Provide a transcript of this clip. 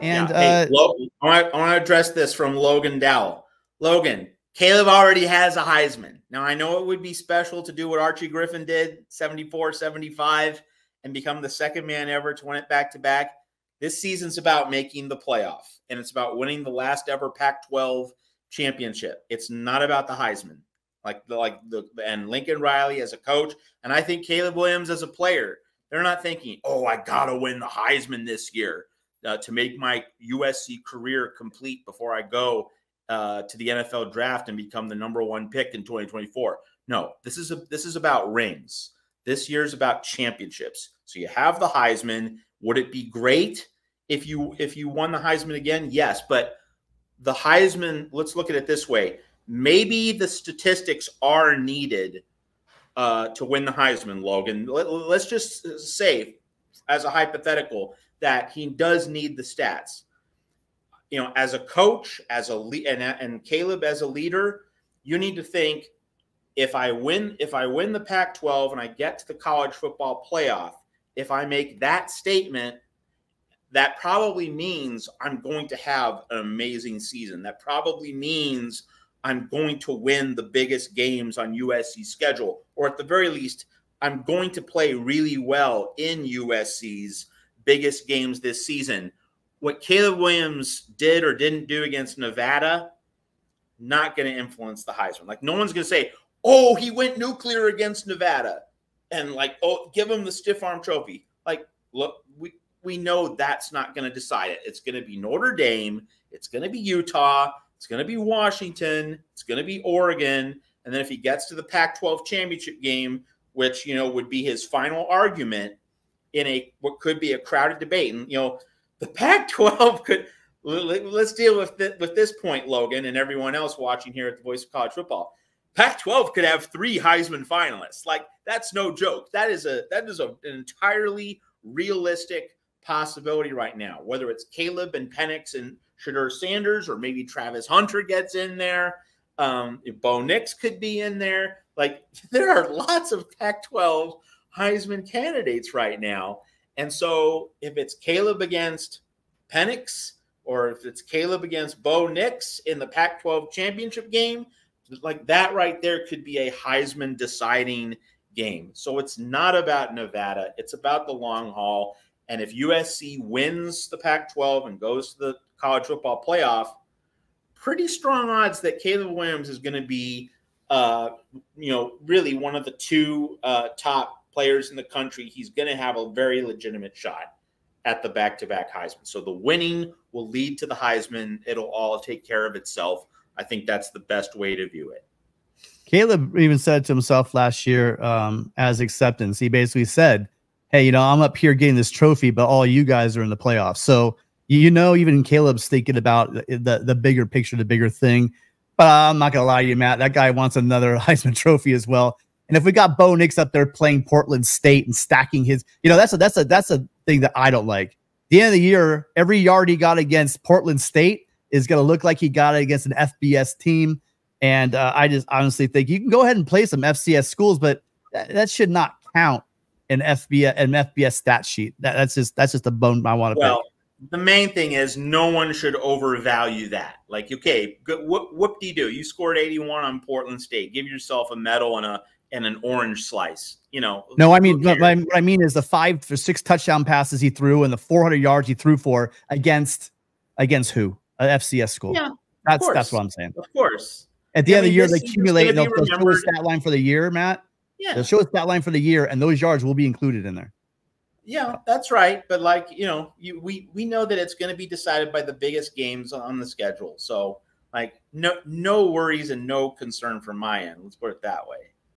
And yeah. hey, uh, Logan, I want to address this from Logan Dowell. Logan, Caleb already has a Heisman. Now, I know it would be special to do what Archie Griffin did 74 75 and become the second man ever to win it back to back. This season's about making the playoff, and it's about winning the last ever Pac 12 championship. It's not about the Heisman. Like the like the and Lincoln Riley as a coach, and I think Caleb Williams as a player, they're not thinking, "Oh, I gotta win the Heisman this year uh, to make my USC career complete before I go uh, to the NFL draft and become the number one pick in 2024. No, this is a, this is about rings. This year's about championships. So you have the Heisman. Would it be great if you if you won the Heisman again? Yes, but the Heisman. Let's look at it this way. Maybe the statistics are needed uh, to win the Heisman, Logan. Let, let's just say, as a hypothetical, that he does need the stats you know, as a coach, as a lead, and, and Caleb as a leader, you need to think if I win, if I win the Pac-12 and I get to the college football playoff, if I make that statement, that probably means I'm going to have an amazing season. That probably means I'm going to win the biggest games on USC's schedule, or at the very least, I'm going to play really well in USC's biggest games this season what Caleb Williams did or didn't do against Nevada, not going to influence the Heisman. Like, no one's going to say, oh, he went nuclear against Nevada and, like, oh, give him the stiff arm trophy. Like, look, we, we know that's not going to decide it. It's going to be Notre Dame, it's going to be Utah, it's going to be Washington, it's going to be Oregon. And then if he gets to the Pac 12 championship game, which, you know, would be his final argument in a what could be a crowded debate. And, you know, the Pac-12 could. Let's deal with with this point, Logan, and everyone else watching here at the Voice of College Football. Pac-12 could have three Heisman finalists. Like that's no joke. That is a that is a, an entirely realistic possibility right now. Whether it's Caleb and Penix and Shedeur Sanders, or maybe Travis Hunter gets in there. Um, Bo Nix could be in there. Like there are lots of Pac-12 Heisman candidates right now. And so if it's Caleb against Penix or if it's Caleb against Bo Nix in the Pac 12 championship game, like that right there could be a Heisman deciding game. So it's not about Nevada, it's about the long haul. And if USC wins the Pac 12 and goes to the college football playoff, pretty strong odds that Caleb Williams is going to be, uh, you know, really one of the two uh, top players in the country, he's going to have a very legitimate shot at the back to back Heisman. So the winning will lead to the Heisman. It'll all take care of itself. I think that's the best way to view it. Caleb even said to himself last year um, as acceptance, he basically said, Hey, you know, I'm up here getting this trophy, but all you guys are in the playoffs. So, you know, even Caleb's thinking about the, the bigger picture, the bigger thing. But I'm not going to lie to you, Matt. That guy wants another Heisman trophy as well. And if we got Bo Nix up there playing Portland State and stacking his, you know, that's a that's a that's a thing that I don't like. At the end of the year, every yard he got against Portland State is going to look like he got it against an FBS team. And uh, I just honestly think you can go ahead and play some FCS schools, but that, that should not count an FBS an FBS stat sheet. That, that's just that's just a bone I want to well, pick. The main thing is no one should overvalue that. Like, okay, whoop, whoop de do. You scored 81 on Portland State. Give yourself a medal and a and an orange slice. You know. No, I mean what I mean is the five for six touchdown passes he threw and the 400 yards he threw for against against who? An FCS school. Yeah, that's that's what I'm saying. Of course. At the yeah, end I mean, of the year, they accumulate. They'll, they'll show a stat line for the year, Matt. Yeah, they'll show a stat line for the year, and those yards will be included in there. Yeah, that's right. But like you know, you, we we know that it's going to be decided by the biggest games on the schedule. So like no no worries and no concern from my end. Let's put it that way.